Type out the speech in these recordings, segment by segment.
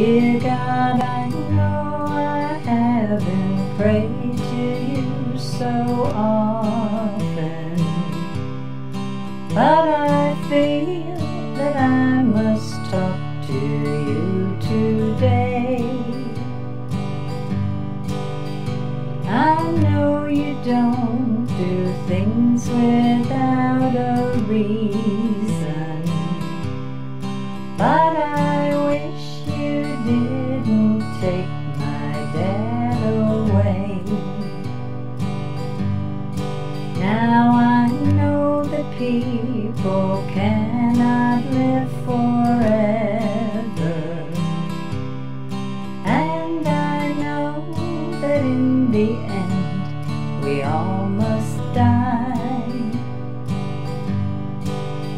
Dear God, I know I haven't prayed to you so often, but I feel that I must talk to you today. I know you don't do things without a reason, people cannot live forever, and I know that in the end we all must die.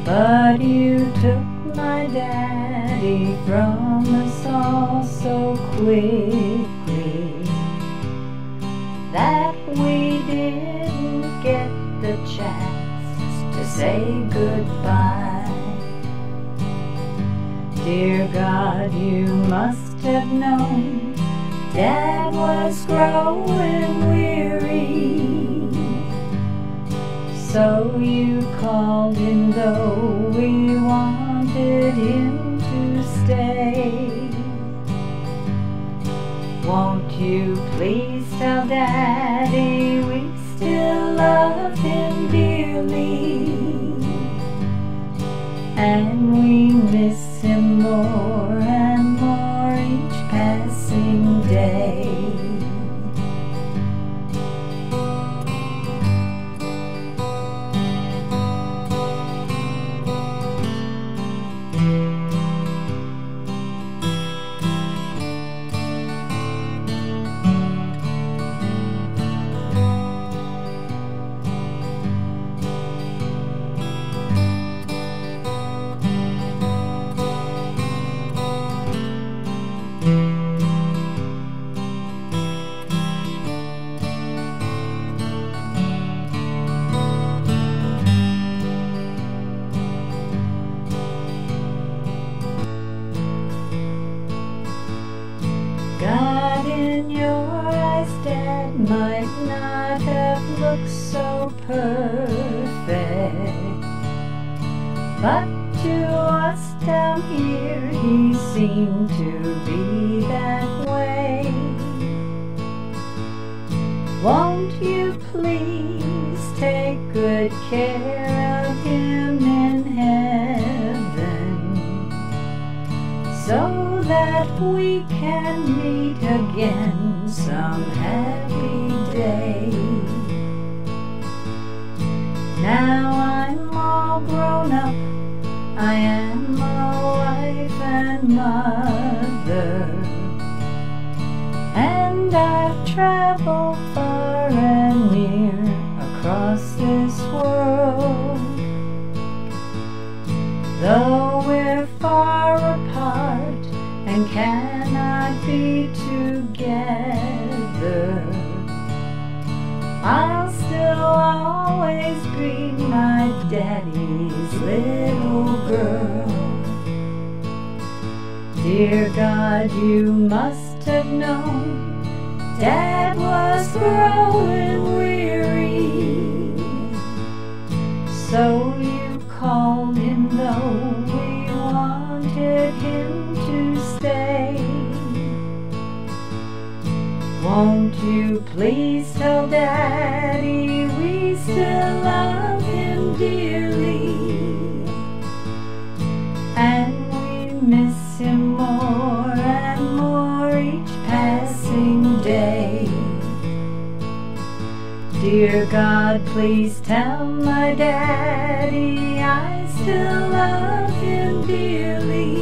But you took my daddy from us all so quickly that we say goodbye. Dear God, you must have known Dad was growing weary. So you called him though we wanted him to stay. Won't you please tell Daddy in your eyes, Dad might not have looked so perfect. But to us down here, he seemed to be that way. Won't you please take good care of him in heaven? so that we can meet again some happy day. Now I'm all grown up, I am a wife and mother, and I've traveled and cannot be together, I'll still always be my daddy's little girl. Dear God, you must have known Dad was growing weary. So you called Dear God, please tell my daddy I still love him dearly.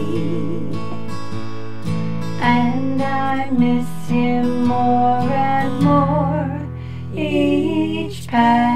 And I miss him more and more each passing